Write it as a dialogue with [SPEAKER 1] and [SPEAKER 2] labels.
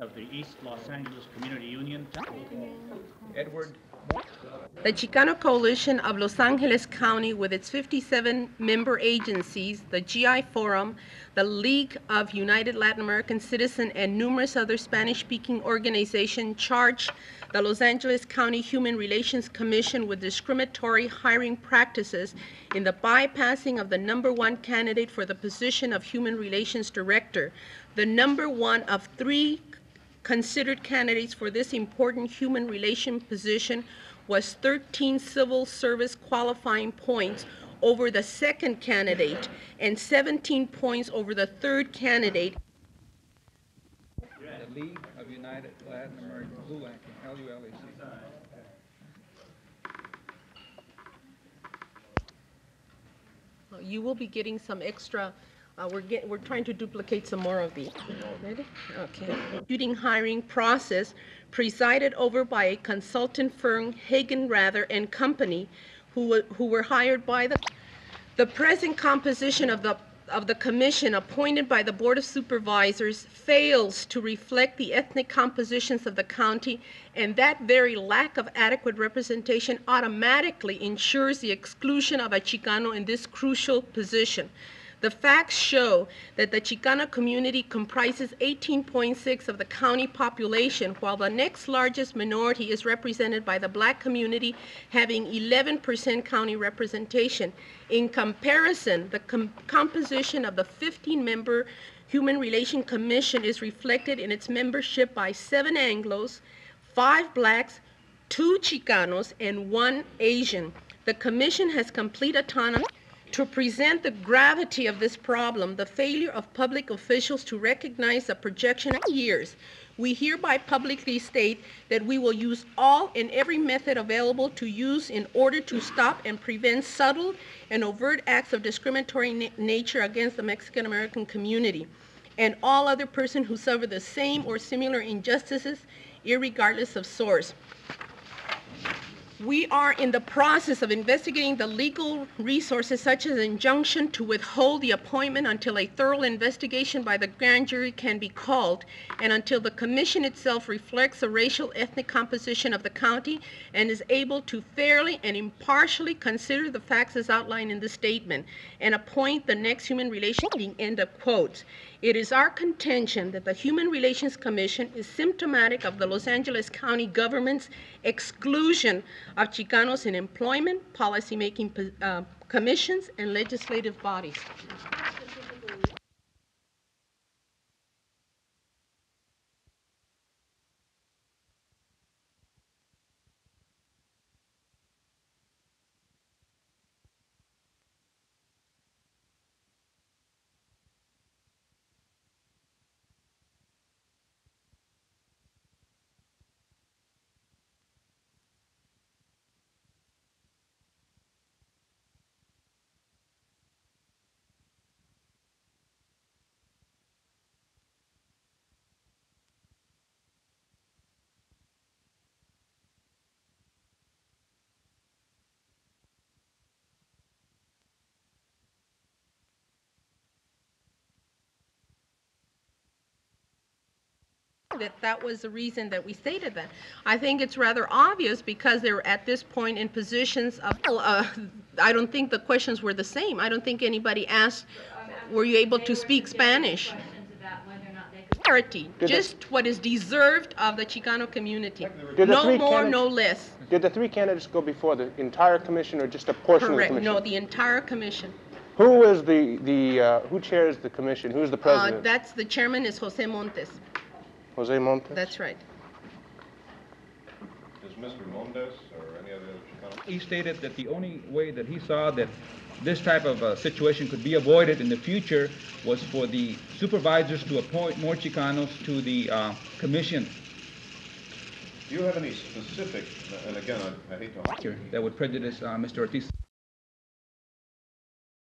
[SPEAKER 1] of the East Los Angeles Community Union.
[SPEAKER 2] Edward
[SPEAKER 3] The Chicano Coalition of Los Angeles County, with its 57 member agencies, the GI Forum, the League of United Latin American Citizens, and numerous other Spanish speaking organizations, charged the Los Angeles County Human Relations Commission with discriminatory hiring practices in the bypassing of the number one candidate for the position of Human Relations Director, the number one of three considered candidates for this important human relation position was 13 civil service qualifying points over the second candidate and 17 points over the third candidate.
[SPEAKER 2] League of United Latin American LULAC, L-U-L-A-C.
[SPEAKER 3] You will be getting some extra, uh, we're get, we're trying to duplicate some more of these. Ready? Okay. Computing hiring process presided over by a consultant firm, Hagen Rather and Company, who who were hired by the, the present composition of the, of the commission appointed by the Board of Supervisors fails to reflect the ethnic compositions of the county, and that very lack of adequate representation automatically ensures the exclusion of a Chicano in this crucial position. The facts show that the Chicano community comprises 18.6 of the county population, while the next largest minority is represented by the black community, having 11% county representation. In comparison, the com- composition of the 15-member Human Relation Commission is reflected in its membership by seven Anglos, five blacks, two Chicanos, and one Asian. The commission has complete autonomy to present the gravity of this problem, the failure of public officials to recognize the projection of years. We hereby publicly state that we will use all and every method available to use in order to stop and prevent subtle and overt acts of discriminatory na- nature against the Mexican American community and all other persons who suffer the same or similar injustices, irregardless of source. We are in the process of investigating the legal resources such as injunction to withhold the appointment until a thorough investigation by the grand jury can be called and until the commission itself reflects the racial ethnic composition of the county and is able to fairly and impartially consider the facts as outlined in the statement and appoint the next human relations meeting, end of quotes. It is our contention that the Human Relations Commission is symptomatic of the Los Angeles County government's exclusion of Chicanos in employment, policymaking uh, commissions, and legislative bodies. That that was the reason that we stated that. I think it's rather obvious because they're at this point in positions of, uh, I don't think the questions were the same. I don't think anybody asked, were you able to speak Spanish?
[SPEAKER 4] Questions about whether or not they could
[SPEAKER 3] Clarity, just what is deserved of the Chicano community. No more, no less.
[SPEAKER 5] Did the three candidates go before the entire commission or just a portion of the
[SPEAKER 3] Correct,
[SPEAKER 5] commission?
[SPEAKER 3] no, the entire commission.
[SPEAKER 5] Who is the, the, uh, who chairs the commission? Who's the
[SPEAKER 3] Uh,
[SPEAKER 5] president?
[SPEAKER 3] That's, the chairman is Jose Montes.
[SPEAKER 5] Jose Montes?
[SPEAKER 3] That's right.
[SPEAKER 6] Is Mr. Montes or any other Chicano?
[SPEAKER 2] He stated that the only way that he saw that this type of uh, situation could be avoided in the future was for the supervisors to appoint more Chicanos to the uh, commission
[SPEAKER 6] Do you have any specific, and again, I I hate to...
[SPEAKER 2] that would prejudice uh, Mr. Ortiz.